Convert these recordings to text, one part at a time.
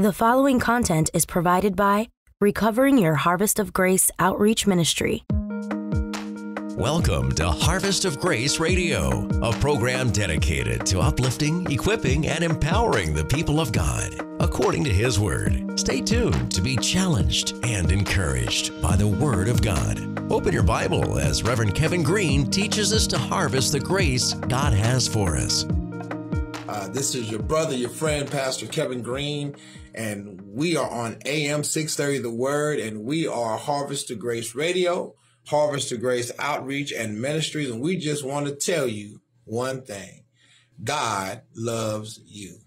The following content is provided by Recovering Your Harvest of Grace Outreach Ministry. Welcome to Harvest of Grace Radio, a program dedicated to uplifting, equipping, and empowering the people of God according to His Word. Stay tuned to be challenged and encouraged by the Word of God. Open your Bible as Reverend Kevin Green teaches us to harvest the grace God has for us. Uh, this is your brother, your friend, Pastor Kevin Green, and we are on AM 630 The Word, and we are Harvest to Grace Radio, Harvest to Grace Outreach and Ministries, and we just want to tell you one thing God loves you.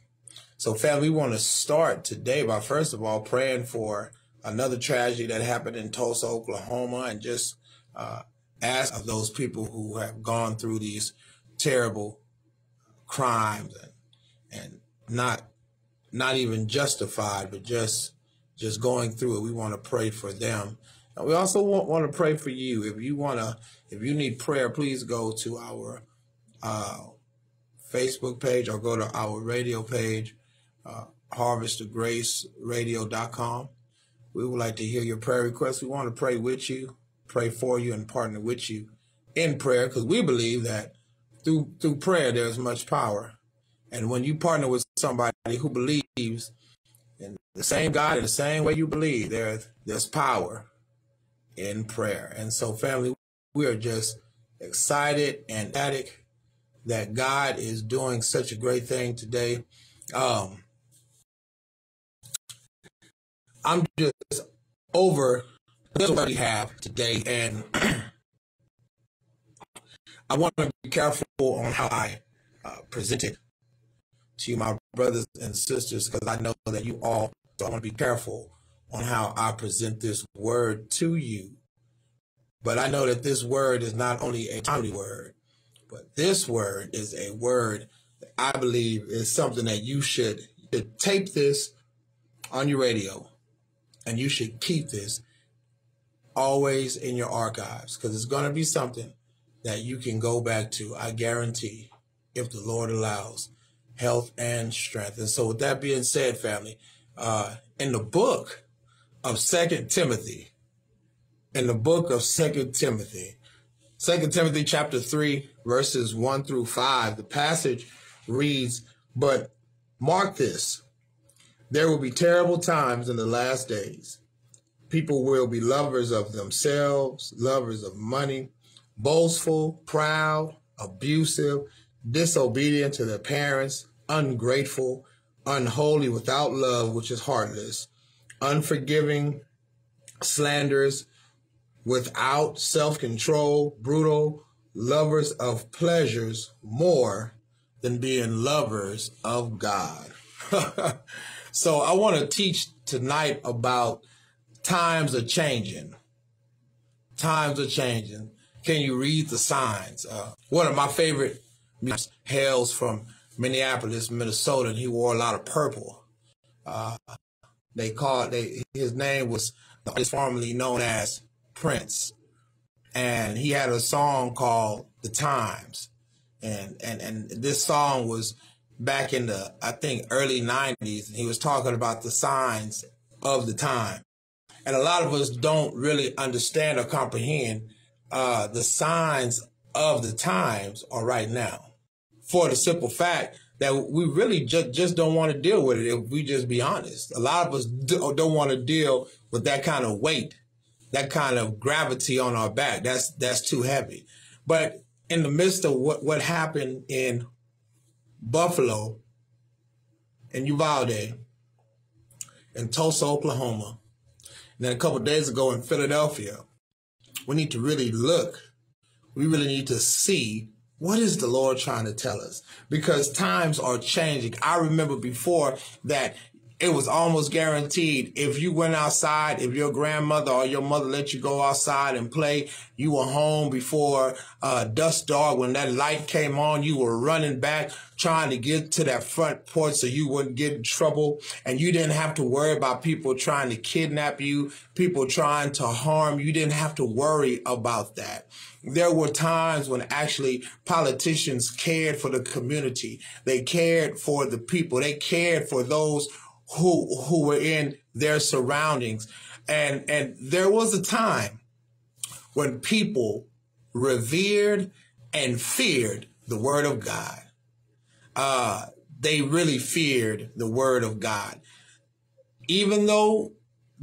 So, family, we want to start today by first of all praying for another tragedy that happened in Tulsa, Oklahoma, and just uh, ask of those people who have gone through these terrible crimes and, and not not even justified, but just just going through it. We want to pray for them. And we also want, want to pray for you. If you want to, if you need prayer, please go to our uh, Facebook page or go to our radio page, uh, harvestofgraceradio.com. We would like to hear your prayer requests. We want to pray with you, pray for you, and partner with you in prayer because we believe that through through prayer there's much power. And when you partner with somebody who believes in the same God in the same way you believe, there's there's power in prayer. And so, family, we are just excited and ecstatic that God is doing such a great thing today. Um, I'm just over what we have today, and I want to be careful on how I uh, present it to you, my brothers and sisters, because I know that you all, so I want to be careful on how I present this word to you. But I know that this word is not only a timely word, but this word is a word that I believe is something that you should, should tape this on your radio and you should keep this always in your archives because it's going to be something that you can go back to, I guarantee, if the Lord allows health and strength. And so with that being said, family, uh, in the book of Second Timothy, in the book of Second Timothy, Second Timothy chapter three, verses one through five, the passage reads, But mark this, there will be terrible times in the last days. People will be lovers of themselves, lovers of money, boastful, proud, abusive, disobedient to their parents, ungrateful, unholy, without love, which is heartless, unforgiving, slanderous, without self control, brutal, lovers of pleasures more than being lovers of God. so I want to teach tonight about times are changing. Times are changing. Can you read the signs? Uh, one of my favorite hails from Minneapolis, Minnesota, and he wore a lot of purple. Uh, they called they his name was is formerly known as Prince, and he had a song called "The Times," and and and this song was back in the I think early '90s, and he was talking about the signs of the time, and a lot of us don't really understand or comprehend uh, the signs of the times are right now for the simple fact that we really just, just don't want to deal with it if we just be honest. A lot of us do, don't want to deal with that kind of weight, that kind of gravity on our back. That's that's too heavy. But in the midst of what, what happened in Buffalo, and Uvalde, in Tulsa, Oklahoma, and then a couple days ago in Philadelphia, we need to really look. We really need to see what is the Lord trying to tell us? Because times are changing. I remember before that it was almost guaranteed if you went outside, if your grandmother or your mother let you go outside and play, you were home before uh, dusk dark. When that light came on, you were running back trying to get to that front porch so you wouldn't get in trouble. And you didn't have to worry about people trying to kidnap you, people trying to harm you. You didn't have to worry about that. There were times when actually politicians cared for the community. They cared for the people. They cared for those who who were in their surroundings. And and there was a time when people revered and feared the word of God. Uh, they really feared the word of God. Even though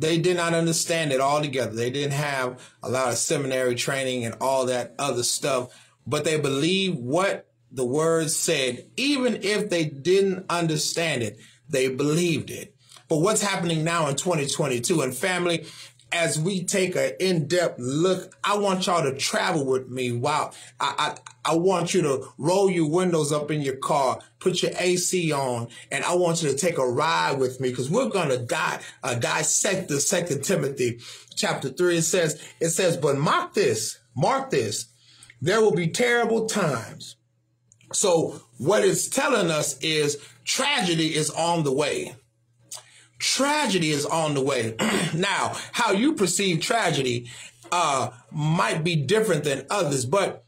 they did not understand it altogether. They didn't have a lot of seminary training and all that other stuff, but they believed what the word said, even if they didn't understand it, they believed it. But what's happening now in 2022 and family, as we take an in-depth look, I want y'all to travel with me. Wow. I, I, I want you to roll your windows up in your car, put your AC on, and I want you to take a ride with me because we're going to di- uh, dissect the second Timothy chapter three. It says, it says, but mark this, mark this. There will be terrible times. So what it's telling us is tragedy is on the way tragedy is on the way. now, how you perceive tragedy uh, might be different than others, but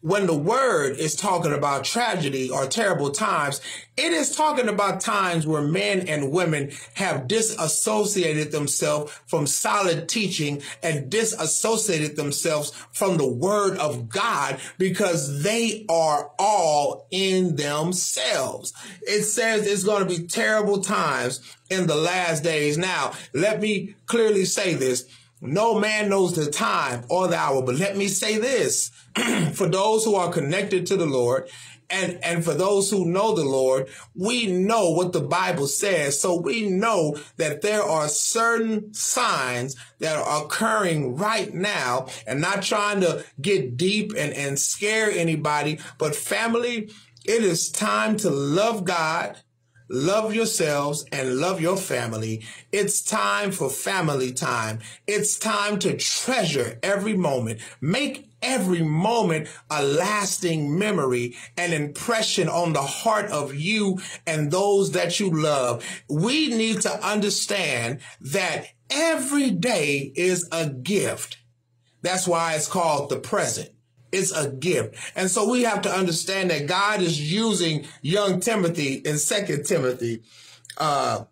when the word is talking about tragedy or terrible times, it is talking about times where men and women have disassociated themselves from solid teaching and disassociated themselves from the word of God because they are all in themselves. It says it's going to be terrible times in the last days. Now, let me clearly say this. No man knows the time or the hour, but let me say this for those who are connected to the Lord and, and for those who know the Lord, we know what the Bible says. So we know that there are certain signs that are occurring right now and not trying to get deep and, and scare anybody, but family, it is time to love God love yourselves and love your family. It's time for family time. It's time to treasure every moment. Make every moment a lasting memory, an impression on the heart of you and those that you love. We need to understand that every day is a gift. That's why it's called the present. It's a gift. And so we have to understand that God is using young Timothy in Second Timothy uh,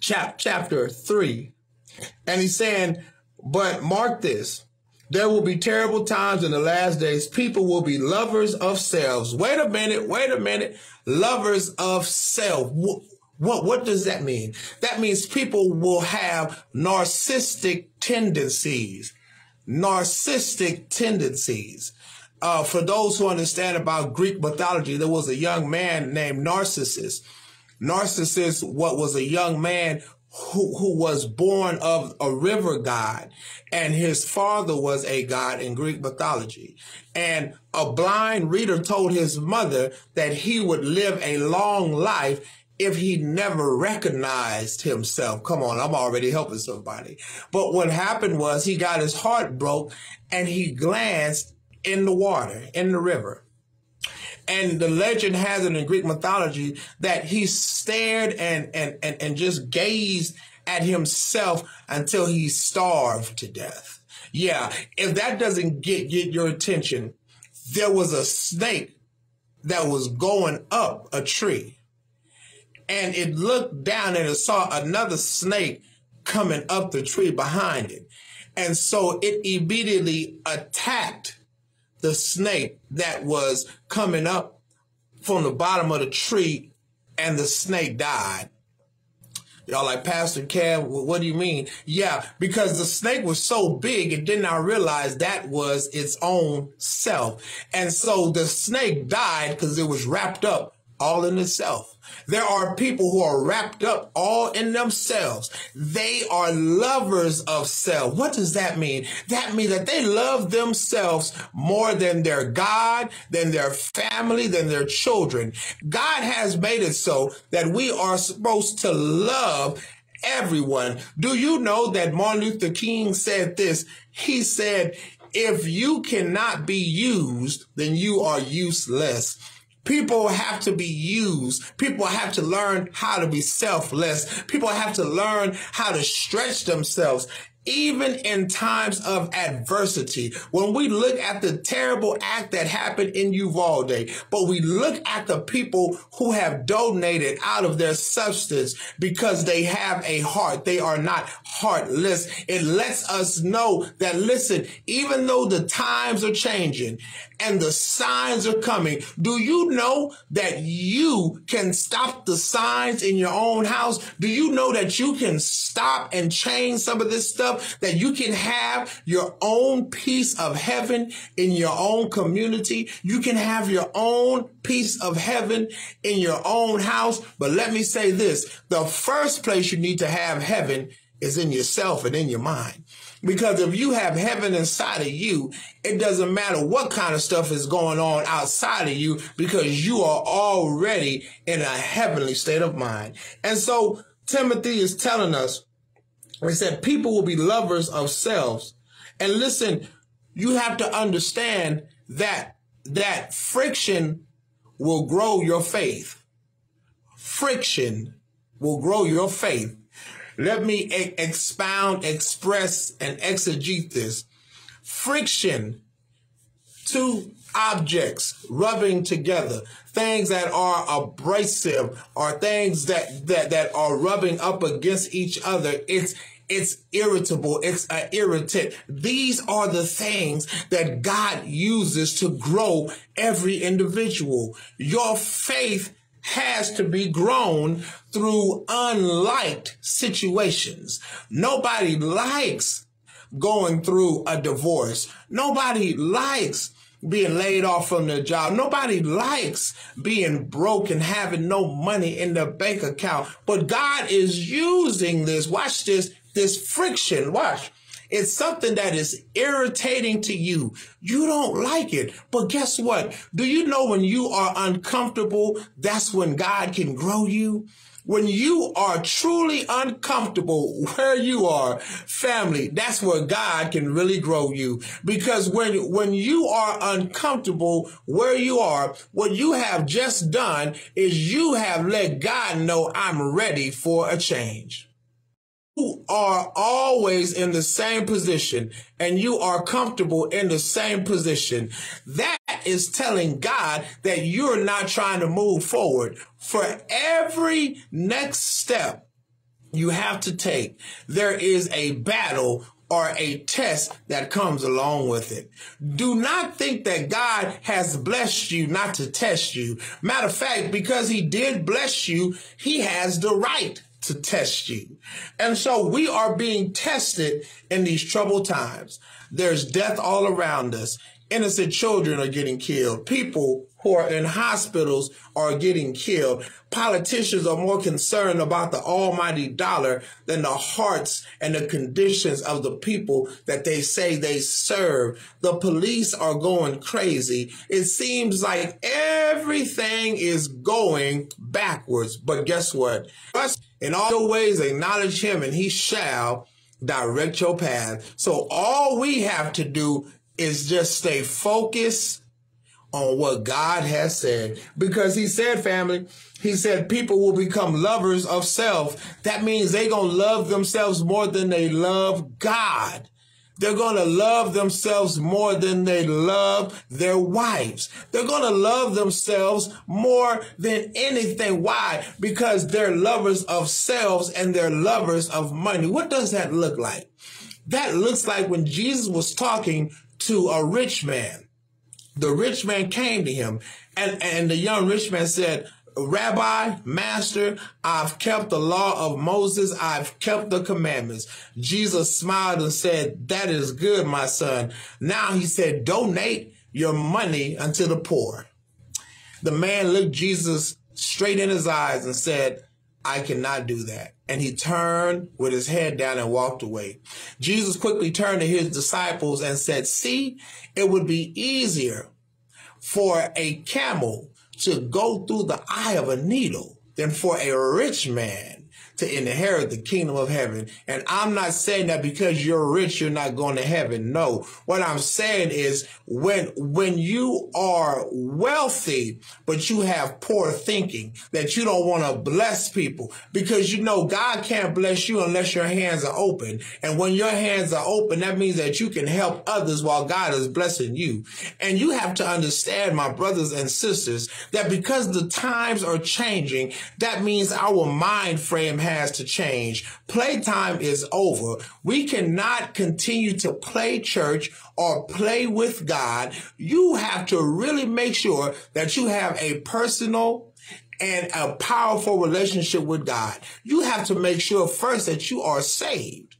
chap- chapter 3. And he's saying, but mark this. There will be terrible times in the last days. People will be lovers of selves. Wait a minute. Wait a minute. Lovers of self. What, what, what does that mean? That means people will have narcissistic tendencies narcissistic tendencies. Uh, for those who understand about Greek mythology, there was a young man named Narcissus. Narcissus, what was a young man who, who was born of a river god, and his father was a god in Greek mythology. And a blind reader told his mother that he would live a long life if he never recognized himself. Come on, I'm already helping somebody. But what happened was he got his heart broke and he glanced in the water, in the river. And the legend has it in Greek mythology that he stared and, and, and, and just gazed at himself until he starved to death. Yeah, if that doesn't get, get your attention, there was a snake that was going up a tree and it looked down and it saw another snake coming up the tree behind it. And so it immediately attacked the snake that was coming up from the bottom of the tree and the snake died. Y'all like, Pastor Kev, what do you mean? Yeah, because the snake was so big, it did not realize that was its own self. And so the snake died because it was wrapped up all in itself. There are people who are wrapped up all in themselves. They are lovers of self. What does that mean? That means that they love themselves more than their God, than their family, than their children. God has made it so that we are supposed to love everyone. Do you know that Martin Luther King said this? He said, if you cannot be used, then you are useless. People have to be used. People have to learn how to be selfless. People have to learn how to stretch themselves even in times of adversity, when we look at the terrible act that happened in Uvalde, but we look at the people who have donated out of their substance because they have a heart, they are not heartless. It lets us know that, listen, even though the times are changing and the signs are coming, do you know that you can stop the signs in your own house? Do you know that you can stop and change some of this stuff? That you can have your own piece of heaven in your own community. You can have your own piece of heaven in your own house. But let me say this, the first place you need to have heaven is in yourself and in your mind. Because if you have heaven inside of you, it doesn't matter what kind of stuff is going on outside of you because you are already in a heavenly state of mind. And so Timothy is telling us he said people will be lovers of selves. And listen, you have to understand that that friction will grow your faith. Friction will grow your faith. Let me e- expound, express, and exegete this. Friction, two objects rubbing together, things that are abrasive or things that, that, that are rubbing up against each other. It's, it's irritable. It's an irritant. These are the things that God uses to grow every individual. Your faith has to be grown through unliked situations. Nobody likes going through a divorce. Nobody likes being laid off from their job. Nobody likes being broke and having no money in their bank account. But God is using this, watch this, this friction, watch. It's something that is irritating to you. You don't like it. But guess what? Do you know when you are uncomfortable, that's when God can grow you? When you are truly uncomfortable where you are, family, that's where God can really grow you. Because when, when you are uncomfortable where you are, what you have just done is you have let God know I'm ready for a change you are always in the same position and you are comfortable in the same position, that is telling God that you're not trying to move forward. For every next step you have to take, there is a battle or a test that comes along with it. Do not think that God has blessed you not to test you. Matter of fact, because he did bless you, he has the right to test you. And so we are being tested in these troubled times. There's death all around us. Innocent children are getting killed. People who are in hospitals are getting killed. Politicians are more concerned about the almighty dollar than the hearts and the conditions of the people that they say they serve. The police are going crazy. It seems like everything is going backwards. But guess what? In all your ways, acknowledge him and he shall direct your path. So all we have to do is just stay focused on what God has said. Because he said, family, he said people will become lovers of self. That means they gonna love themselves more than they love God. They're going to love themselves more than they love their wives. They're going to love themselves more than anything. Why? Because they're lovers of selves and they're lovers of money. What does that look like? That looks like when Jesus was talking to a rich man. The rich man came to him and, and the young rich man said, Rabbi, Master, I've kept the law of Moses. I've kept the commandments. Jesus smiled and said, that is good, my son. Now he said, donate your money unto the poor. The man looked Jesus straight in his eyes and said, I cannot do that. And he turned with his head down and walked away. Jesus quickly turned to his disciples and said, see, it would be easier for a camel to go through the eye of a needle than for a rich man to inherit the kingdom of heaven. And I'm not saying that because you're rich, you're not going to heaven. No, what I'm saying is when, when you are wealthy, but you have poor thinking that you don't want to bless people because you know God can't bless you unless your hands are open. And when your hands are open, that means that you can help others while God is blessing you. And you have to understand, my brothers and sisters, that because the times are changing, that means our mind frame has to change. Playtime is over. We cannot continue to play church or play with God. You have to really make sure that you have a personal and a powerful relationship with God. You have to make sure first that you are saved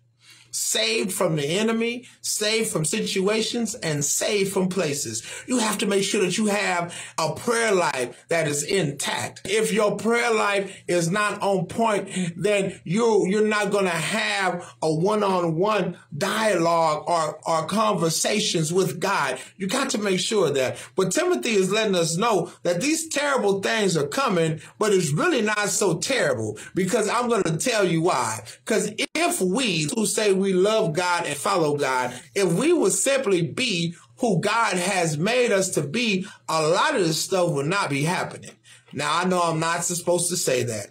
saved from the enemy, saved from situations, and saved from places. You have to make sure that you have a prayer life that is intact. If your prayer life is not on point, then you you're not going to have a one-on-one dialogue or, or conversations with God. You got to make sure that. But Timothy is letting us know that these terrible things are coming, but it's really not so terrible because I'm going to tell you why. Because if we who say we love God and follow God, if we would simply be who God has made us to be, a lot of this stuff would not be happening. Now, I know I'm not supposed to say that,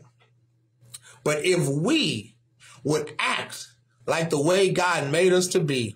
but if we would act like the way God made us to be,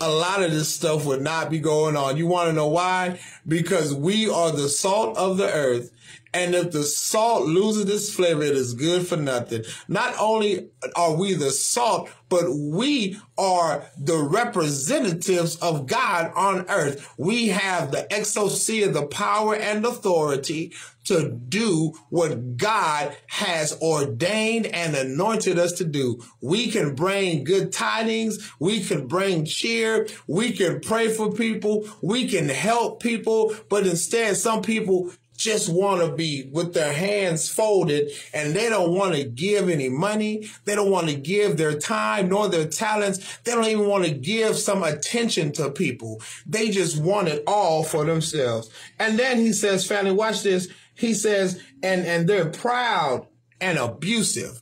a lot of this stuff would not be going on. You want to know why? Because we are the salt of the earth and if the salt loses its flavor, it is good for nothing. Not only are we the salt, but we are the representatives of God on earth. We have the exousia, the power and authority to do what God has ordained and anointed us to do. We can bring good tidings. We can bring cheer. We can pray for people. We can help people. But instead, some people just want to be with their hands folded and they don't want to give any money. They don't want to give their time nor their talents. They don't even want to give some attention to people. They just want it all for themselves. And then he says, family, watch this. He says, and, and they're proud and abusive.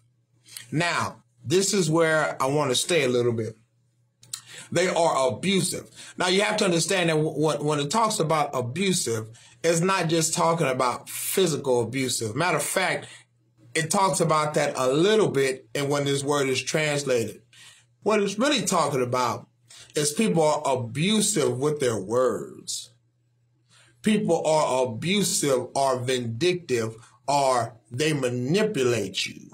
Now, this is where I want to stay a little bit. They are abusive. Now you have to understand that when it talks about abusive, it's not just talking about physical abusive. Matter of fact, it talks about that a little bit and when this word is translated. What it's really talking about is people are abusive with their words. People are abusive or vindictive or they manipulate you.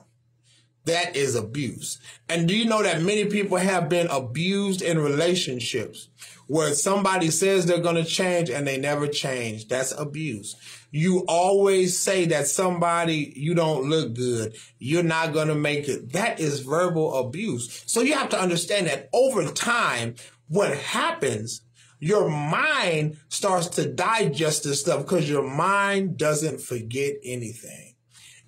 That is abuse. And do you know that many people have been abused in relationships where somebody says they're going to change and they never change? That's abuse. You always say that somebody, you don't look good. You're not going to make it. That is verbal abuse. So you have to understand that over time, what happens your mind starts to digest this stuff because your mind doesn't forget anything.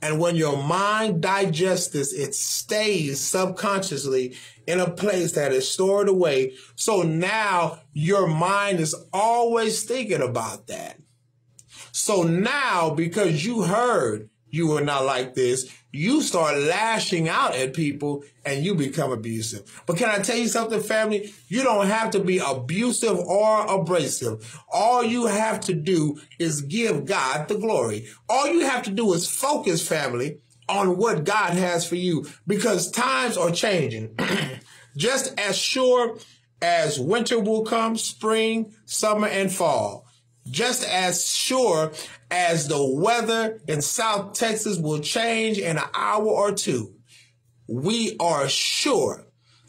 And when your mind digests this, it stays subconsciously in a place that is stored away. So now your mind is always thinking about that. So now, because you heard you are not like this, you start lashing out at people and you become abusive. But can I tell you something, family? You don't have to be abusive or abrasive. All you have to do is give God the glory. All you have to do is focus, family, on what God has for you because times are changing. Just as sure as winter will come, spring, summer, and fall. Just as sure as the weather in South Texas will change in an hour or two, we are sure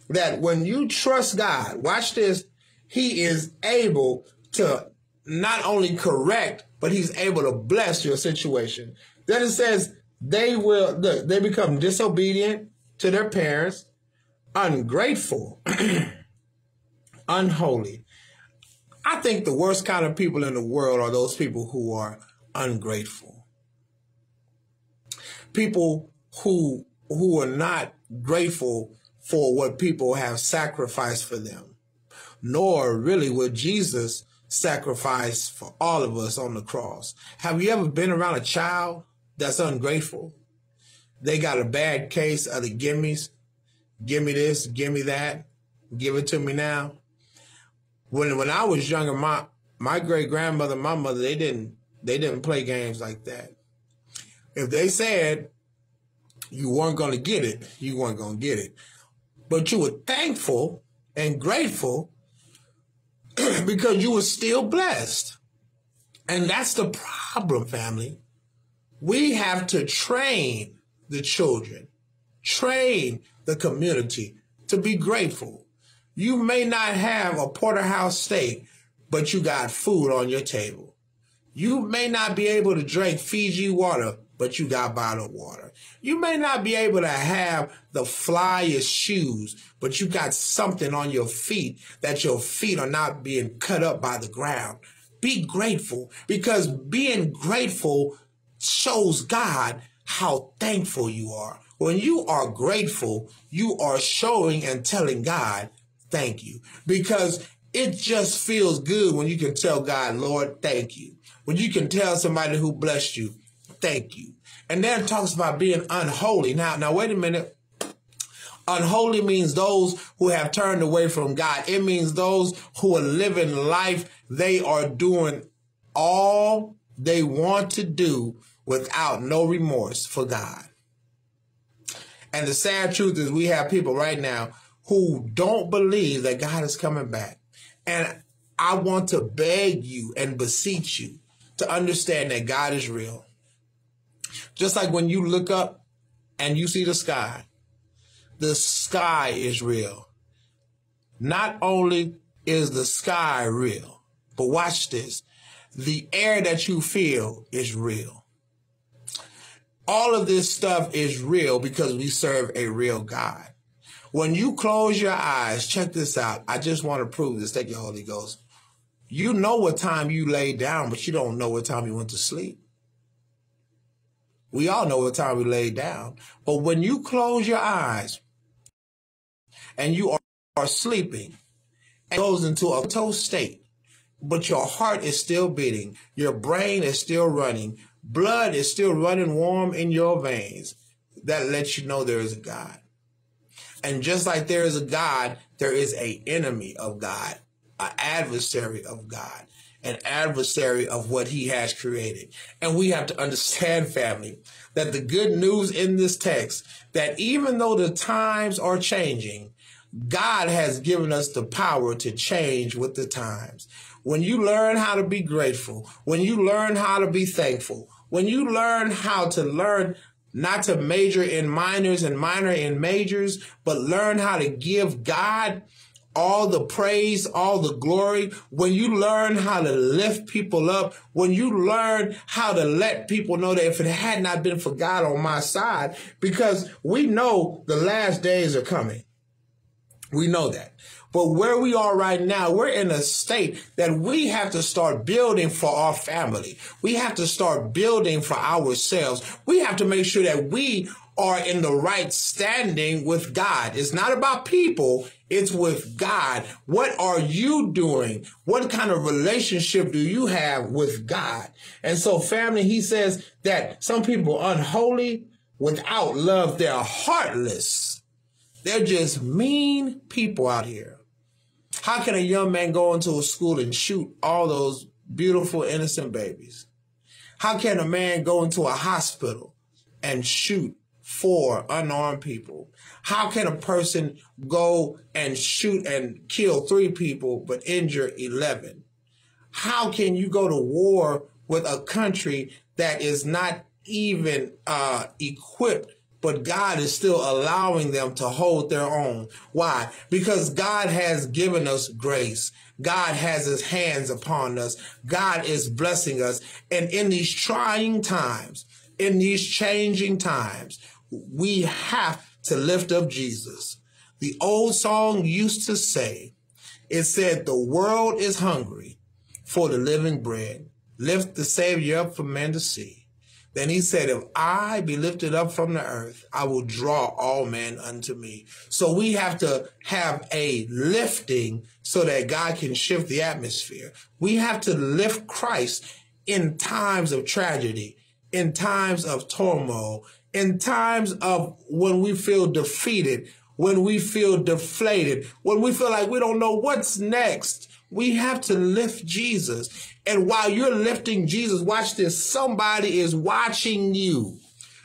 that when you trust God, watch this, he is able to not only correct, but he's able to bless your situation. Then it says they will, they become disobedient to their parents, ungrateful, unholy. I think the worst kind of people in the world are those people who are ungrateful. People who who are not grateful for what people have sacrificed for them, nor really what Jesus sacrificed for all of us on the cross. Have you ever been around a child that's ungrateful? they got a bad case of the gimmies. Give me this, give me that, give it to me now. When when I was younger, my my great grandmother, my mother, they didn't they didn't play games like that. If they said you weren't going to get it, you weren't going to get it. But you were thankful and grateful because you were still blessed. And that's the problem, family. We have to train the children, train the community to be grateful. You may not have a porterhouse steak, but you got food on your table. You may not be able to drink Fiji water, but you got bottled water. You may not be able to have the flyest shoes, but you got something on your feet that your feet are not being cut up by the ground. Be grateful because being grateful shows God how thankful you are. When you are grateful, you are showing and telling God, thank you. Because it just feels good when you can tell God, Lord, thank you. When you can tell somebody who blessed you, thank you. And then it talks about being unholy. Now, now wait a minute. Unholy means those who have turned away from God. It means those who are living life. They are doing all they want to do without no remorse for God. And the sad truth is we have people right now who don't believe that God is coming back. And I want to beg you and beseech you to understand that God is real. Just like when you look up and you see the sky, the sky is real. Not only is the sky real, but watch this. The air that you feel is real. All of this stuff is real because we serve a real God. When you close your eyes, check this out. I just want to prove this. Thank you, Holy Ghost. You know what time you laid down, but you don't know what time you went to sleep. We all know what time we laid down. But when you close your eyes and you are, are sleeping, and goes into a total state, but your heart is still beating, your brain is still running, blood is still running warm in your veins, that lets you know there is a God. And just like there is a God, there is a enemy of God an adversary of God, an adversary of what he has created. And we have to understand, family, that the good news in this text, that even though the times are changing, God has given us the power to change with the times. When you learn how to be grateful, when you learn how to be thankful, when you learn how to learn not to major in minors and minor in majors, but learn how to give God all the praise, all the glory, when you learn how to lift people up, when you learn how to let people know that if it had not been for God on my side, because we know the last days are coming. We know that. But where we are right now, we're in a state that we have to start building for our family. We have to start building for ourselves. We have to make sure that we are in the right standing with God. It's not about people. It's with God. What are you doing? What kind of relationship do you have with God? And so family, he says that some people unholy without love, they're heartless. They're just mean people out here. How can a young man go into a school and shoot all those beautiful, innocent babies? How can a man go into a hospital and shoot four unarmed people? How can a person go and shoot and kill three people but injure 11? How can you go to war with a country that is not even uh, equipped but God is still allowing them to hold their own. Why? Because God has given us grace. God has his hands upon us. God is blessing us. And in these trying times, in these changing times, we have to lift up Jesus. The old song used to say, it said, the world is hungry for the living bread. Lift the Savior up for men to see. Then he said, if I be lifted up from the earth, I will draw all men unto me. So we have to have a lifting so that God can shift the atmosphere. We have to lift Christ in times of tragedy, in times of turmoil, in times of when we feel defeated, when we feel deflated, when we feel like we don't know what's next, we have to lift Jesus. And while you're lifting Jesus, watch this. Somebody is watching you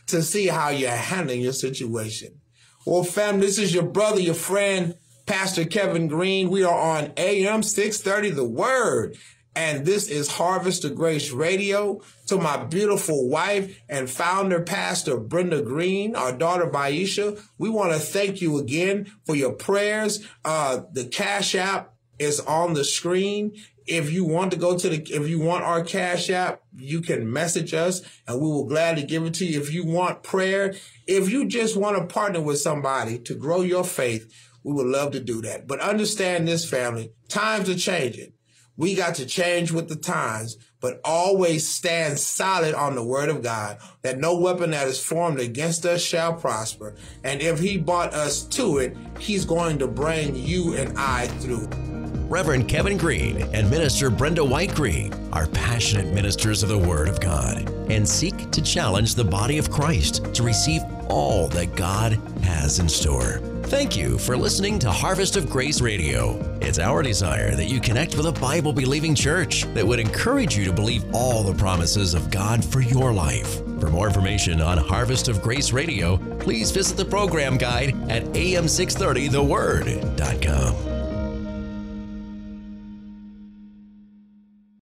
to see how you're handling your situation. Well, fam, this is your brother, your friend, Pastor Kevin Green. We are on AM 630, The Word. And this is Harvest of Grace Radio. To my beautiful wife and founder, Pastor Brenda Green, our daughter Baisha, we want to thank you again for your prayers. Uh, the Cash App is on the screen. If you want to go to the, if you want our Cash App, you can message us and we will gladly give it to you. If you want prayer, if you just want to partner with somebody to grow your faith, we would love to do that. But understand this, family, times are changing. We got to change with the times, but always stand solid on the word of God that no weapon that is formed against us shall prosper. And if he brought us to it, he's going to bring you and I through. Reverend Kevin Green and Minister Brenda White Green are passionate ministers of the Word of God and seek to challenge the body of Christ to receive all that God has in store. Thank you for listening to Harvest of Grace Radio. It's our desire that you connect with a Bible believing church that would encourage you to believe all the promises of God for your life. For more information on Harvest of Grace Radio, please visit the program guide at am630theword.com.